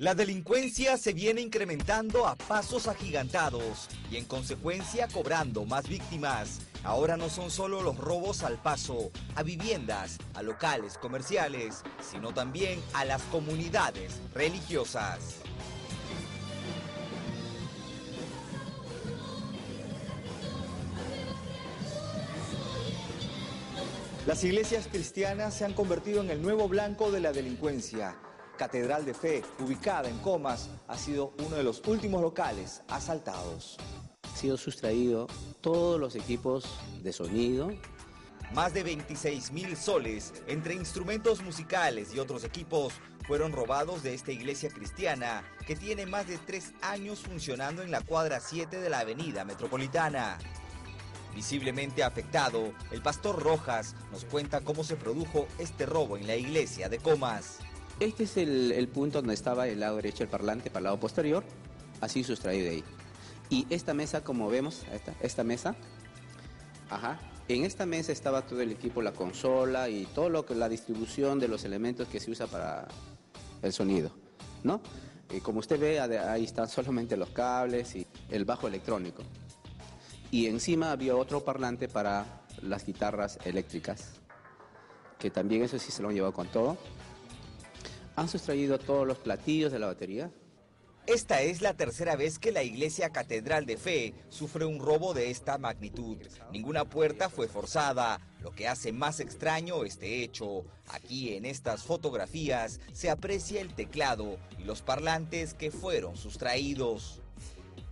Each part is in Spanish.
La delincuencia se viene incrementando a pasos agigantados y en consecuencia cobrando más víctimas. Ahora no son solo los robos al paso, a viviendas, a locales comerciales, sino también a las comunidades religiosas. Las iglesias cristianas se han convertido en el nuevo blanco de la delincuencia. Catedral de Fe, ubicada en Comas, ha sido uno de los últimos locales asaltados. Ha sido sustraído todos los equipos de sonido. Más de 26 mil soles entre instrumentos musicales y otros equipos fueron robados de esta iglesia cristiana que tiene más de tres años funcionando en la cuadra 7 de la avenida metropolitana. Visiblemente afectado, el pastor Rojas nos cuenta cómo se produjo este robo en la iglesia de Comas. Este es el, punto donde estaba el lado derecho del parlante para el lado posterior, así sustraído de ahí. Y esta mesa, como vemos, esta, esta mesa, ajá, en esta mesa estaba todo el equipo, la consola y todo lo que la distribución de los elementos que se usa para el sonido, ¿no? Y como usted ve, ahí están solamente los cables y el bajo electrónico. Y encima había otro parlante para las guitarras eléctricas, que también eso sí se lo han llevado con todo han sustraído todos los platillos de la batería. Esta es la tercera vez que la iglesia Catedral de Fe sufre un robo de esta magnitud. Ninguna puerta fue forzada, lo que hace más extraño este hecho. Aquí en estas fotografías se aprecia el teclado y los parlantes que fueron sustraídos.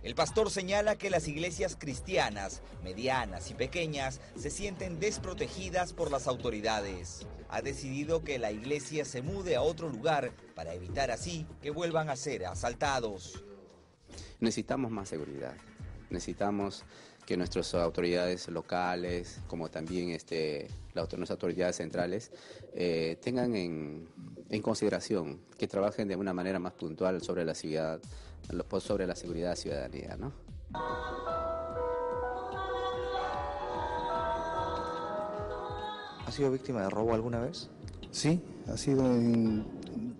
El pastor señala que las iglesias cristianas, medianas y pequeñas, se sienten desprotegidas por las autoridades. Ha decidido que la iglesia se mude a otro lugar para evitar así que vuelvan a ser asaltados. Necesitamos más seguridad. Necesitamos que nuestras autoridades locales, como también este, las autoridades centrales, eh, tengan en, consideración que trabajen de una manera más puntual sobre la ciudad, sobre la seguridad ciudadanía, ¿no? ¿Ha sido víctima de robo alguna vez? Sí, ha sido en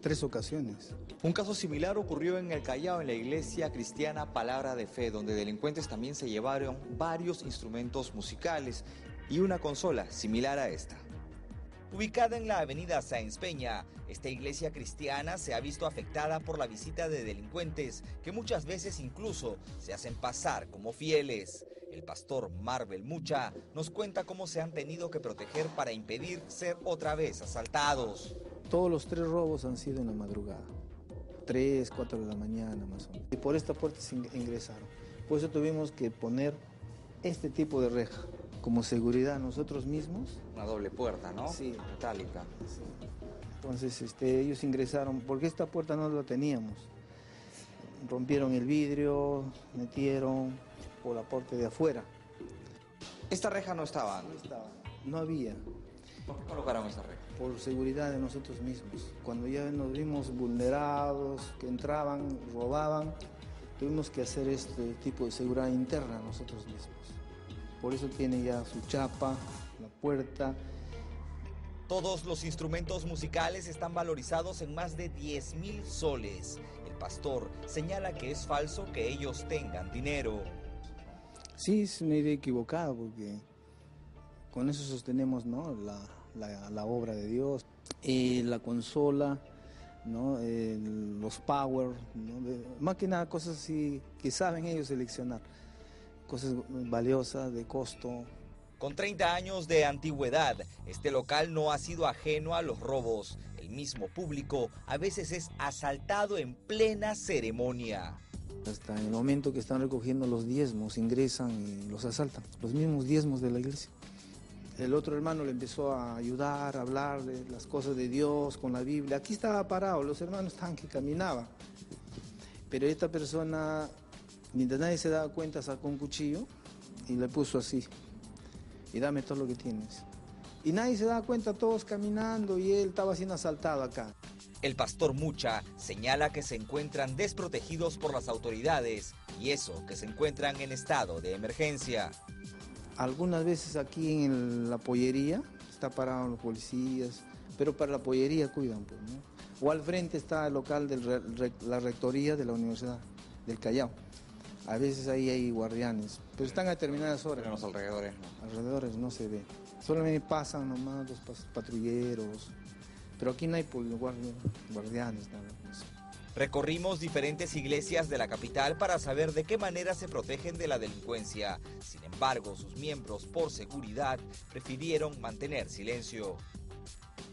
tres ocasiones. Un caso similar ocurrió en el Callao, en la iglesia cristiana Palabra de Fe, donde delincuentes también se llevaron varios instrumentos musicales y una consola similar a esta. Ubicada en la avenida Sáenz Peña, esta iglesia cristiana se ha visto afectada por la visita de delincuentes que muchas veces incluso se hacen pasar como fieles. El pastor Marvel Mucha nos cuenta cómo se han tenido que proteger para impedir ser otra vez asaltados. Todos los tres robos han sido en la madrugada. 3, 4 de la mañana más o menos. Y por esta puerta se ingresaron. Por eso tuvimos que poner este tipo de reja como seguridad nosotros mismos. Una doble puerta, ¿no? Sí. Metálica. Entonces este, ellos ingresaron, porque esta puerta no la teníamos. Rompieron el vidrio, metieron por la puerta de afuera. ¿Esta reja no estaba? No estaba, no había. ¿Por qué colocaron esa reja? Por seguridad de nosotros mismos. Cuando ya nos vimos vulnerados, que entraban, robaban, tuvimos que hacer este tipo de seguridad interna nosotros mismos. Por eso tiene ya su chapa, la puerta. Todos los instrumentos musicales están valorizados en más de 10 mil soles. El pastor señala que es falso que ellos tengan dinero. Sí, es una idea equivocada porque con eso sostenemos ¿no? la, la, obra de Dios. y la consola, ¿no? los power, más que nada cosas así que saben ellos seleccionar, cosas valiosas, de costo. Con 30 años de antigüedad, este local no ha sido ajeno a los robos. El mismo público a veces es asaltado en plena ceremonia. Hasta el momento que están recogiendo los diezmos, ingresan y los asaltan, los mismos diezmos de la iglesia. El otro hermano le empezó a ayudar, a hablar de las cosas de Dios con la Biblia. Aquí estaba parado, los hermanos estaban que caminaban. Pero esta persona, mientras nadie se daba cuenta, sacó un cuchillo y le puso así. Y dame todo lo que tienes. Y nadie se daba cuenta, todos caminando y él estaba siendo asaltado acá. El pastor Mucha señala que se encuentran desprotegidos por las autoridades y eso que se encuentran en estado de emergencia. Algunas veces aquí en la pollería está parado los policías, pero para la pollería cuidan, pues, ¿no? O al frente está el local de la rectoría de la Universidad del Callao. A veces ahí hay guardianes, pero están a determinadas horas. Pero los alrededores no. Alrededores no se ve. Solamente pasan nomás los patrulleros, pero aquí no hay guardianes, nada más. Recorrimos diferentes iglesias de la capital para saber de qué manera se protegen de la delincuencia. Sin embargo, sus miembros, por seguridad, prefirieron mantener silencio.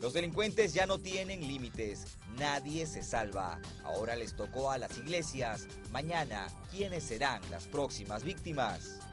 Los delincuentes ya no tienen límites, nadie se salva. Ahora les tocó a las iglesias. Mañana, ¿quiénes serán las próximas víctimas?